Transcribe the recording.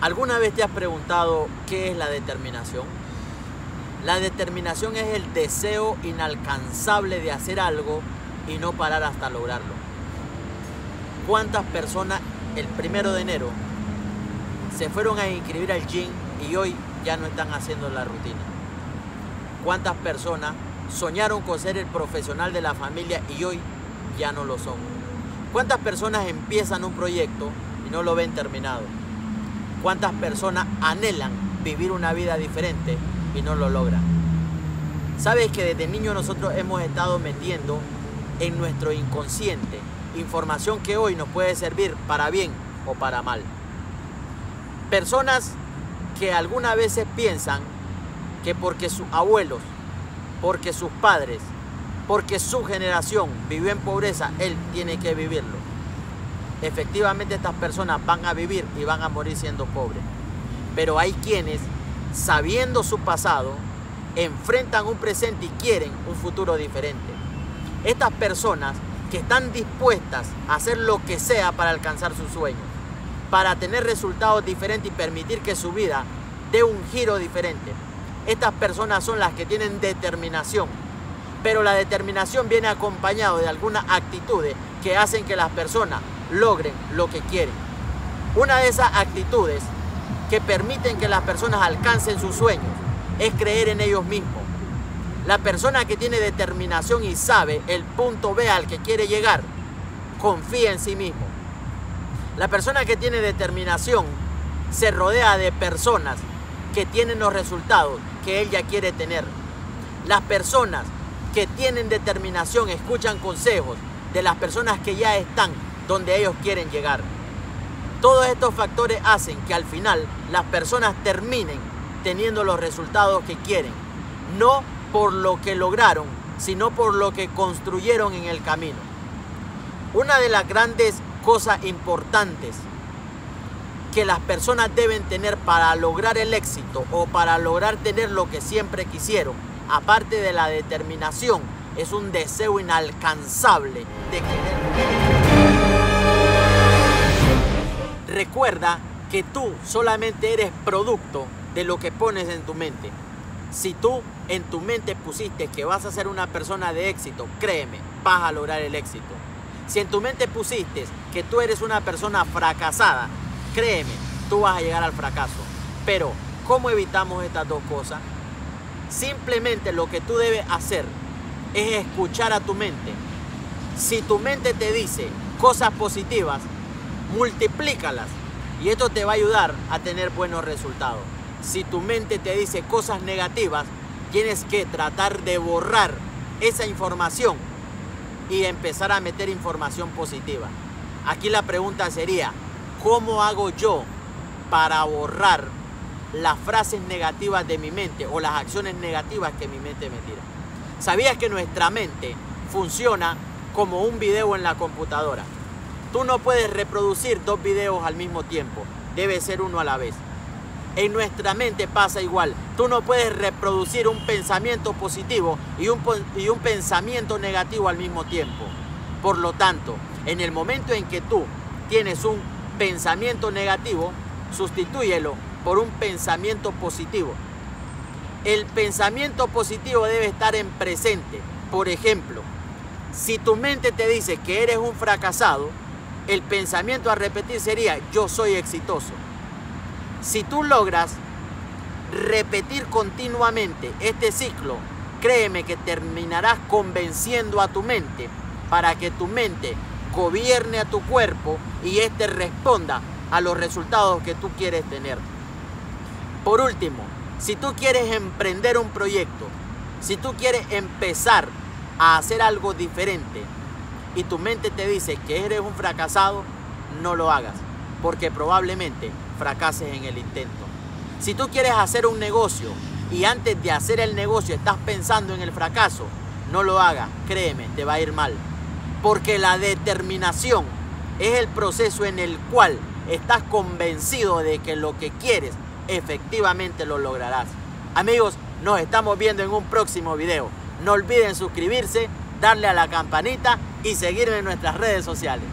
¿Alguna vez te has preguntado qué es la determinación? La determinación es el deseo inalcanzable de hacer algo y no parar hasta lograrlo. ¿Cuántas personas el primero de enero se fueron a inscribir al gym y hoy ya no están haciendo la rutina? ¿Cuántas personas soñaron con ser el profesional de la familia y hoy ya no lo son? ¿Cuántas personas empiezan un proyecto y no lo ven terminado? ¿Cuántas personas anhelan vivir una vida diferente y no lo logran? Sabes que desde niño nosotros hemos estado metiendo en nuestro inconsciente información que hoy nos puede servir para bien o para mal. Personas que algunas veces piensan que porque sus abuelos, porque sus padres, porque su generación vivió en pobreza, él tiene que vivirlo efectivamente estas personas van a vivir y van a morir siendo pobres. Pero hay quienes, sabiendo su pasado, enfrentan un presente y quieren un futuro diferente. Estas personas que están dispuestas a hacer lo que sea para alcanzar sus sueños, para tener resultados diferentes y permitir que su vida dé un giro diferente. Estas personas son las que tienen determinación, pero la determinación viene acompañado de algunas actitudes que hacen que las personas logren lo que quieren. Una de esas actitudes que permiten que las personas alcancen sus sueños es creer en ellos mismos. La persona que tiene determinación y sabe el punto B al que quiere llegar, confía en sí mismo. La persona que tiene determinación se rodea de personas que tienen los resultados que ella quiere tener. Las personas que tienen determinación escuchan consejos de las personas que ya están donde ellos quieren llegar. Todos estos factores hacen que al final las personas terminen teniendo los resultados que quieren, no por lo que lograron, sino por lo que construyeron en el camino. Una de las grandes cosas importantes que las personas deben tener para lograr el éxito o para lograr tener lo que siempre quisieron, aparte de la determinación, es un deseo inalcanzable de querer. Recuerda que tú solamente eres producto de lo que pones en tu mente. Si tú en tu mente pusiste que vas a ser una persona de éxito, créeme, vas a lograr el éxito. Si en tu mente pusiste que tú eres una persona fracasada, créeme, tú vas a llegar al fracaso. Pero, ¿cómo evitamos estas dos cosas? Simplemente lo que tú debes hacer es escuchar a tu mente. Si tu mente te dice cosas positivas, multiplícalas y esto te va a ayudar a tener buenos resultados. Si tu mente te dice cosas negativas, tienes que tratar de borrar esa información y empezar a meter información positiva. Aquí la pregunta sería, ¿cómo hago yo para borrar las frases negativas de mi mente o las acciones negativas que mi mente me tira? ¿Sabías que nuestra mente funciona como un video en la computadora? Tú no puedes reproducir dos videos al mismo tiempo, debe ser uno a la vez. En nuestra mente pasa igual. Tú no puedes reproducir un pensamiento positivo y un, y un pensamiento negativo al mismo tiempo. Por lo tanto, en el momento en que tú tienes un pensamiento negativo, sustitúyelo por un pensamiento positivo. El pensamiento positivo debe estar en presente. Por ejemplo, si tu mente te dice que eres un fracasado, el pensamiento a repetir sería yo soy exitoso. Si tú logras repetir continuamente este ciclo, créeme que terminarás convenciendo a tu mente para que tu mente gobierne a tu cuerpo y éste responda a los resultados que tú quieres tener. Por último, si tú quieres emprender un proyecto, si tú quieres empezar a hacer algo diferente, y tu mente te dice que eres un fracasado, no lo hagas, porque probablemente fracases en el intento. Si tú quieres hacer un negocio y antes de hacer el negocio estás pensando en el fracaso, no lo hagas, créeme, te va a ir mal. Porque la determinación es el proceso en el cual estás convencido de que lo que quieres efectivamente lo lograrás. Amigos, nos estamos viendo en un próximo video. No olviden suscribirse, darle a la campanita y seguirme en nuestras redes sociales.